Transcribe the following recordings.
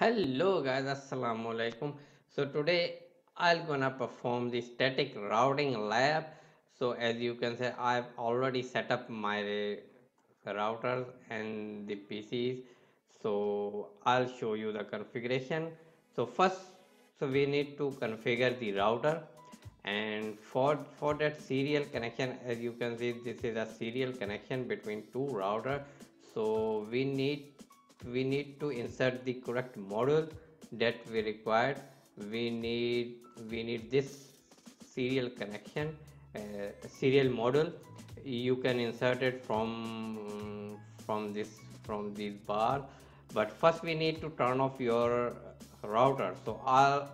Hello guys, assalamu alaikum. So today I'll gonna perform the static routing lab. So as you can see, I've already set up my routers and the PCs. So I'll show you the configuration. So first, so we need to configure the router and for for that serial connection as you can see this is a serial connection between two router so we need we need to insert the correct module that we required. We need we need this serial connection uh, serial module you can insert it from from this from this bar. But first we need to turn off your router. So I'll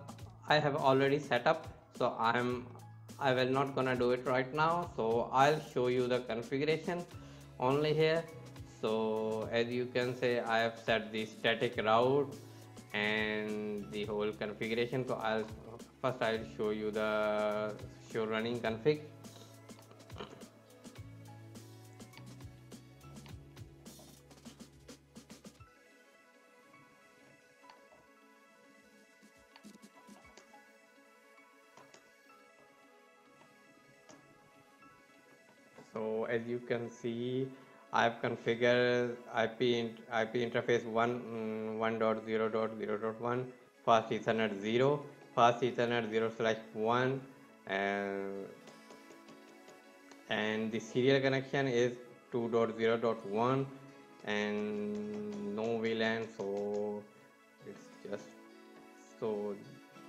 I have already set up. So I'm I will not gonna do it right now. So I'll show you the configuration only here so as you can say I have set the static route and the whole configuration. So I'll first I'll show you the show running config. So as you can see I've configured IP IP interface 1 mm, 1.0.0.1 fast ethernet 0 fast ethernet 0 slash 1 and and the serial connection is 2.0.1 and no VLAN so it's just so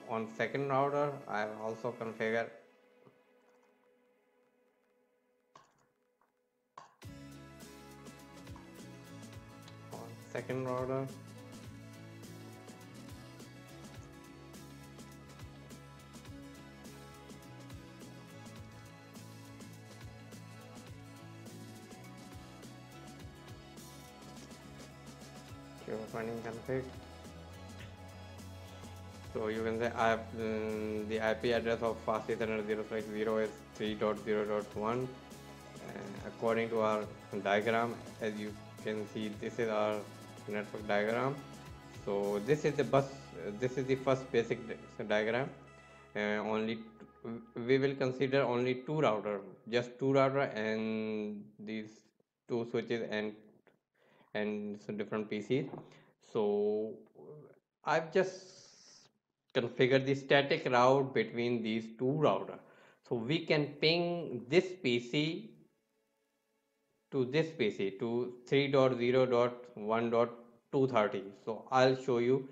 on second router I have also configured second router running config so you can say I have um, the IP address of fast ethernet 0 is 3.0.1 uh, according to our diagram as you can see this is our network diagram. So this is the bus this is the first basic diagram. Uh, only we will consider only two router just two router and these two switches and and some different PCs so I've just configured the static route between these two router. So we can ping this PC to this PC to 3.0.1.230 so I'll show you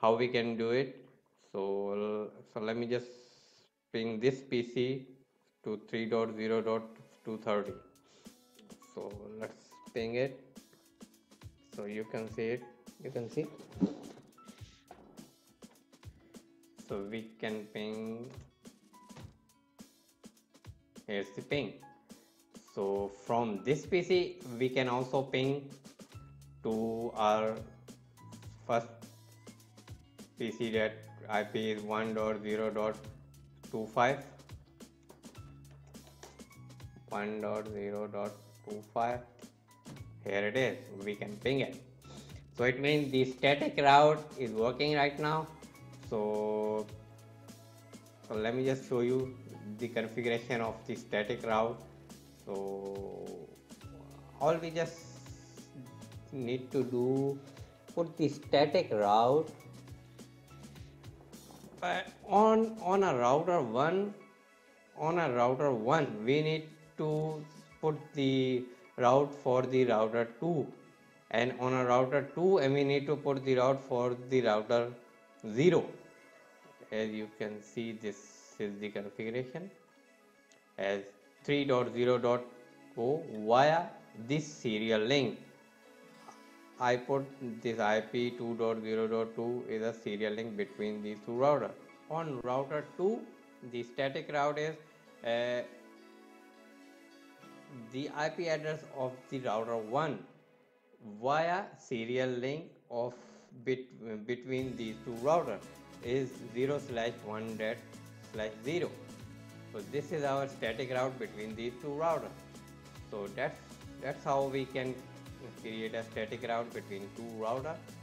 how we can do it. So so let me just ping this PC to 3.0.230 so let's ping it. So you can see it. You can see. So we can ping here's the ping so from this PC we can also ping to our first PC that IP is 1.0.25 1.0.25 here it is. We can ping it. So it means the static route is working right now. So, so let me just show you the configuration of the static route so all we just need to do put the static route. On on a router 1 on a router 1 we need to put the route for the router 2 and on a router 2 and we need to put the route for the router 0 as you can see this is the configuration. As 3.0.0 via this serial link. I put this IP 2.0.2 is a serial link between these two routers. On router 2, the static route is uh, the IP address of the router 1 via serial link of between these two routers is 0 slash 1 dot slash 0 so this is our static route between these two routers. So that's that's how we can create a static route between two routers